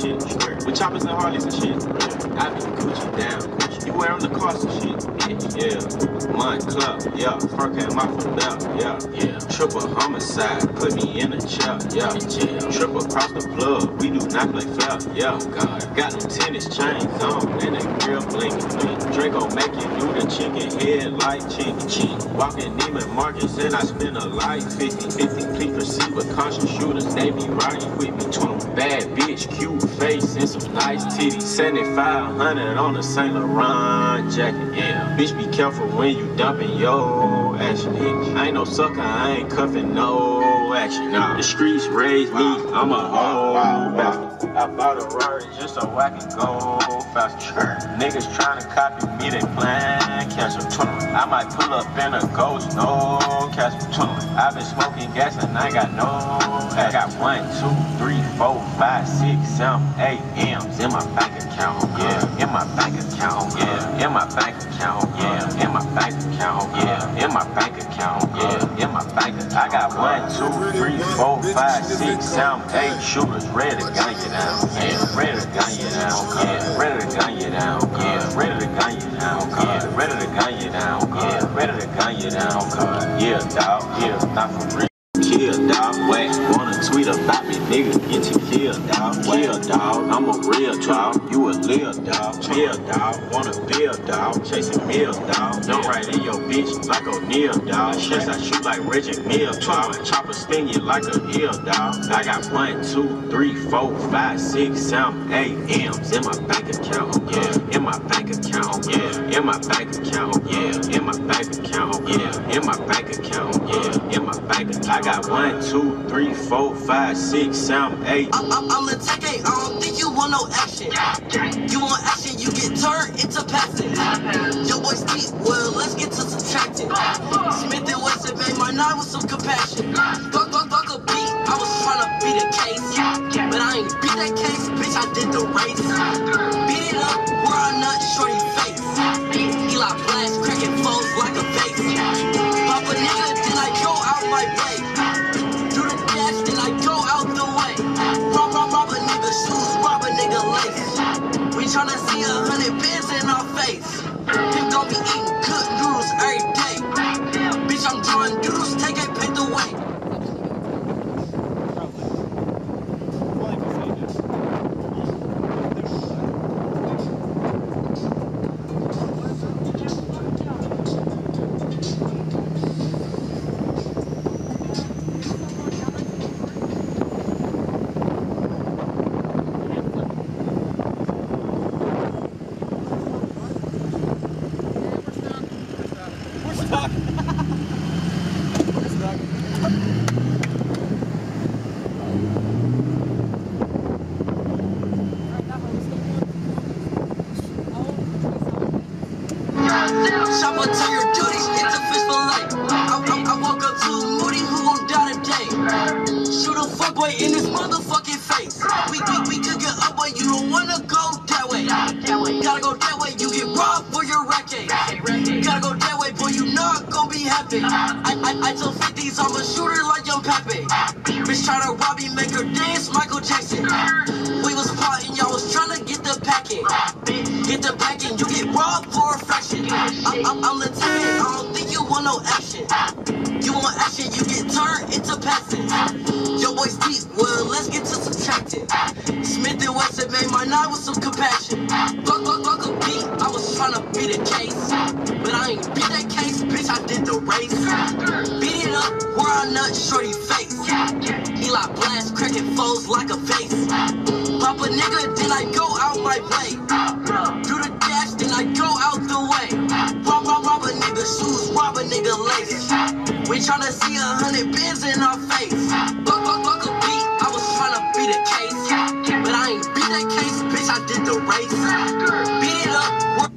Shit. With choppers and Harleys and shit. I be Gucci down. You wear the cost and shit. Yeah. Mine club, yeah. Fur came off the belt, yeah, yeah. Triple homicide, put me in a chair, yeah, yeah. Triple across the plug, we do not play fair, yeah. God, got them tennis chains on, and they real blinky, blink. Draco make you the chicken head like chicken, chicken. Walking Neiman Marcus, and I spend a life 50, 50. Please proceed with caution shooters, they be riding with me. 20 bad bitch, cute face, and some nice titties. 7500 on the Saint Laurent jacket, yeah. Bitch, be careful when you dumping yo action. I ain't no sucker, I ain't cuffing no action. Nah, the streets raised me, I'm a whole bastard. I bought a Rari just so I can go faster. Niggas tryna copy me, they plan tunnel. I might pull up in a ghost, no catch a tunnel. i been smoking gas and I got no. I got one, two, three, four, five, six, seven, eight M's in my bank account. Yeah, in my bank account. Yeah, in my bank account. Yeah, in my bank account. Yeah, in my bank account. Yeah, in my bank account. I got one, two, three, four, five, six, seven, eight shooters ready to gun you down. Yeah, ready to gun you down. Yeah, ready to gun you down. Yeah, ready to gun you down. Yeah, ready to gun you down. Yeah, ready to gun you down. Yeah, dog. Yeah, not for real. Kill dog, whack. Wanna tweet about me, nigga? Get you killed, dog. Dog, I'm a real dog. You a lil dog. Chill dog, wanna build dog. Chasing meals dog. Don't write in your bitch like O'Neal dog. Shit, I shoot like Reggie Mill dog. Chopper sting you like a hill dog. I got one, two, three, four, five, six, seven, eight M's in my bank account. Yeah, in my bank account. Yeah, in my bank account. Yeah, in my bank account. Yeah, in my bank account. Yeah, in my bank account. I got one, two, three, four, five, six, seven, eight. I'm tech I don't think you want no action. You want action, you get turned into passive. Your boy's deep, well, let's get to subtracting. Smith and Wesson made my nine with some compassion. Fuck, fuck, fuck a beat, I was trying to beat a case. But I ain't beat that case, bitch, I did the race. Beat it up, where I nut, shorty face. Eli blast, cracking foes like a vase. Tryna see a hundred bands in our face. Him gon' be eating good noodles every day. Bitch, I'm drawing doodles, Chopper tell your duties, it's a fish fillet. I, I, I woke up to Moody who won't die today. Shoot a fuckboy in his motherfucking face. We, we, we could get up, but you don't wanna go that way. Gotta go that way, you get robbed for your racket. Gotta go that way, boy, you not gonna be happy. I, I, I tell 50s I'm a shooter like young Pepe. Bitch try to rob me, make her dance, Michael Jackson. You want action, you get turned into passive. Your boy's deep, well, let's get to subtracting. Smith and Wesson made my night with some compassion. Fuck, fuck, fuck a beat, I was trying to beat a case. But I ain't beat that case, bitch, I did the race. Beat it up, where I nut, shorty face. Eli blast, cracking foes like a face. Pop a nigga, then I go rob a nigga. We tryna see a hundred bands in our face. Fuck, fuck, fuck a beat, I was tryna beat a case. But I ain't beat that case, bitch, I did the race. Beat it up,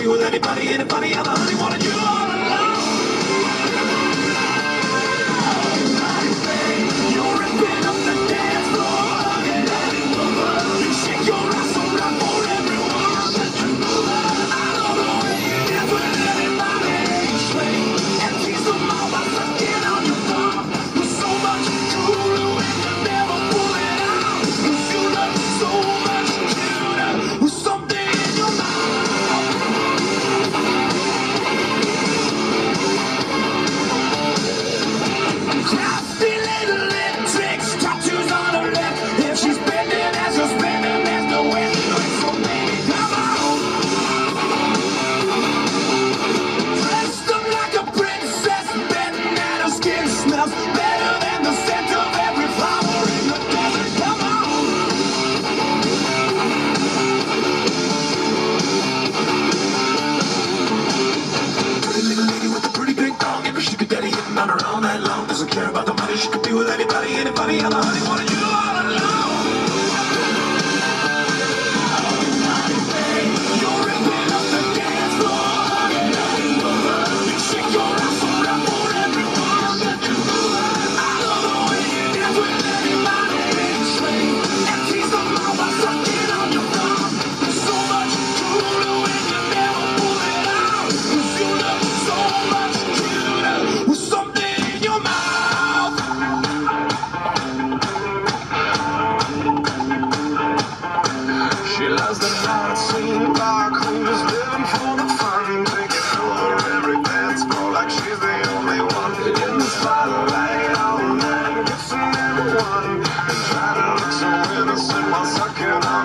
be with anybody, anybody. I'm only wanted you. can I?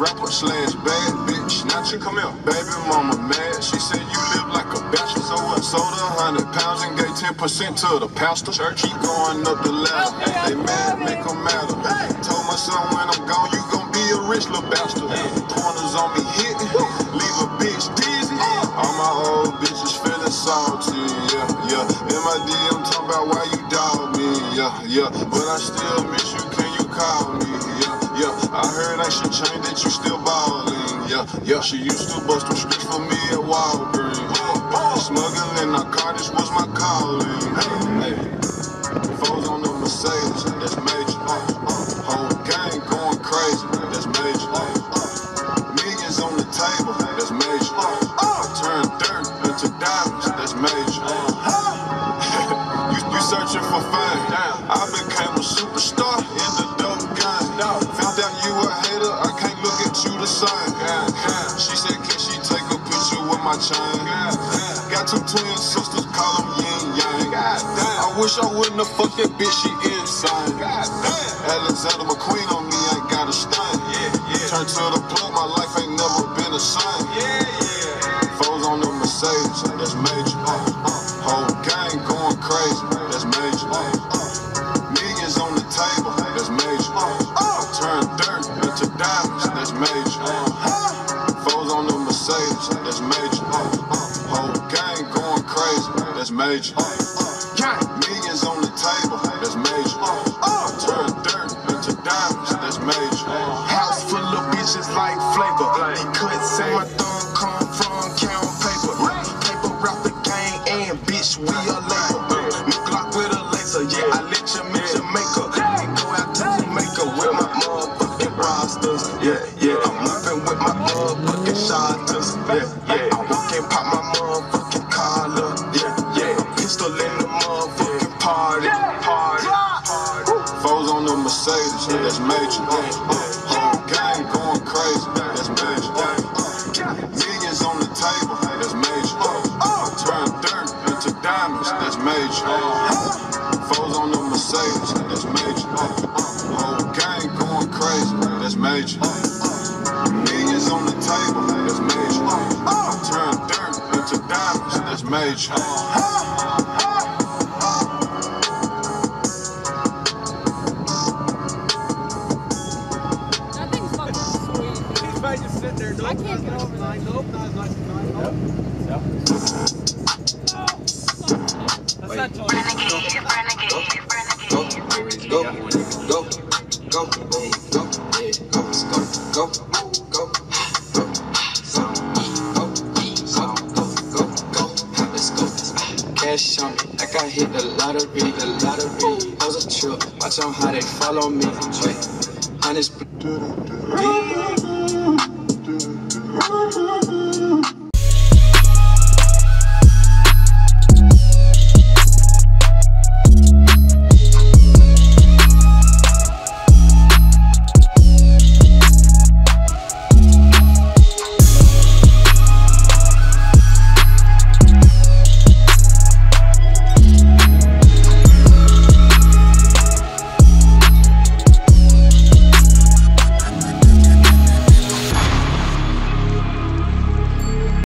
Rapper slash bad bitch. Now she come here, baby mama mad. She said you live like a bachelor. So what? Sold a hundred pounds and gave ten percent to the pastor. Church keep going up the ladder. They mad, make make 'em matter. Told my son when I'm gone, you gon' be a rich little bastard. Pointers on me hitting, leave a bitch dizzy. All my old bitches feeling salty, yeah, yeah. In my DM talking about why you dog me, yeah, yeah. But I still miss you, can you call me, yeah, yeah. I heard I should change that you still ballin', yeah, yeah. She used to bust them streets for me at Walgreens. Smuggling narcotics was my calling, hey. Foes on the Mercedes, that's major. Whole gang going crazy, that's major. Uh, millions on the table, that's major. Turn dirt into diamonds, that's major. Chain? Got two twin sisters, call them yin yang. I wish I wouldn't have fucked that bitch, she insane. Alexander McQueen on me, ain't got a stain. Turn to the we are. Diamonds, that's major. Foes on the Mercedes, that's major. Whole gang going crazy, that's major. Millions on the table, that's major. Turn dirt into diamonds, that's major. That fucking sweet. He's just sitting there. Nope, I can't get over that. Nope, not as nice as mine. Cash on me, like I hit the lottery, the lottery. That was a trip, watch on how they follow me. Wait, honest.